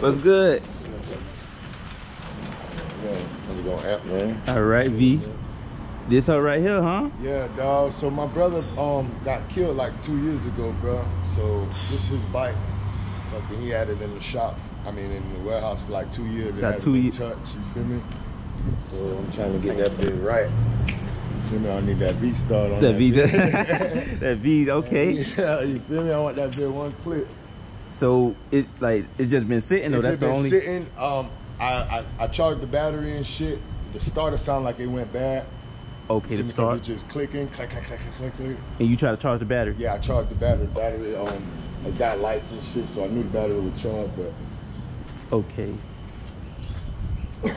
What's good? Yeah, how's it going, Amp, man? All right, V. This her right here, huh? Yeah, dog. So my brother um got killed like two years ago, bro. So this is his bike. Fucking, he had it in the shop. I mean, in the warehouse for like two years. It Got hasn't two been ye- touched. You feel me? So I'm trying to get that bit right. You feel me? I need that V start on That that. V. that V. Okay. Yeah, you feel me? I want that bit one clip. So it like it's just been sitting though. It That's the been only. sitting. Um, I, I I charged the battery and shit. The starter sounded like it went bad. Okay, Feel to me? 'Cause start. It just clicking, click, click, click, click, click. And you try to charge the battery. Yeah, I charged the battery. The battery, um, it got lights and shit, so I knew the battery would charge, but Okay.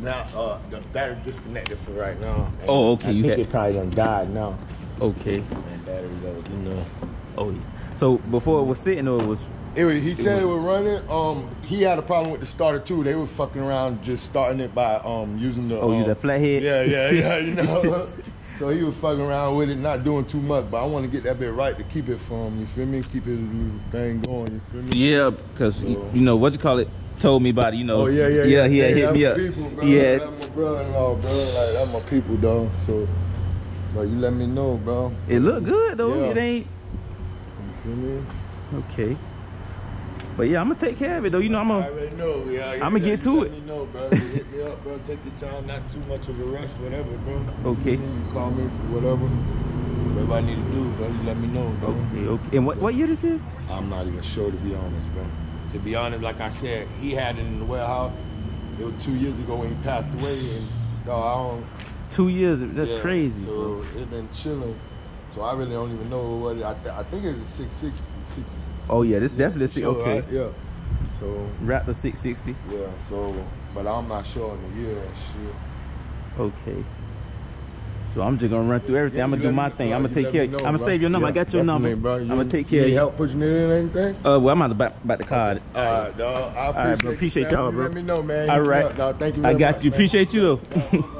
now uh, the battery disconnected for right now. And Oh, okay, I you think had- it probably done died now. Okay. And battery goes, you know. Oh, yeah. So before it was sitting or it was. It was, he said it was running. Um, he had a problem with the starter too. They were fucking around just starting it by um using the. Oh, you um, the flathead? Yeah, yeah, yeah. You know. so he was fucking around with it, not doing too much. But I want to get that bit right to keep it from you feel me, keep his thing going. You feel me? Yeah, because you, you know what you call it. Told me about it. You know. Oh yeah, yeah, yeah. yeah. He had hit me up. my People, bro. Yeah. That's my brother-in-law, bro. Like that's my people, dog. So, but you let me know, bro. It looked good though. Yeah. It ain't. You? Okay. But yeah, I'm gonna take care of it though. You know, I'm gonna. already know. Yeah, I'ma yeah, get you to it. Me know, bro. Hit me up, bro. Take your time. Not too much of a rush, whatever, bro. Okay. You call me for whatever. Whatever I need to do, bro. You let me know, bro. Okay. Okay. And what what year this is? I'm not even sure to be honest, bro. To be honest, like I said, he had it in the warehouse. It was two years ago when he passed away, and dog, I don't. Two years. That's yeah, crazy. So bro. it's been chilling. So I really don't even know what it, I, th- I think it's a six six six. Oh yeah, this definitely. Six, So, okay. Yeah. So Raptor 660. yeah. So, but I'm not sure in the year and shit. Okay. So I'm just gonna run through everything. Yeah, I'm gonna do my me- thing. bro, I'm gonna take care. me I'm gonna save your number. I got your number. Bro. I'm gonna take care of need you. help pushing it in anything? Uh, well, I'm out about, about the card. Alright, dog. I appreciate, right, bro. Appreciate y'all, You bro. Let me know, man. All Hit up, dog. Thank you I got much, you. man. Appreciate you though.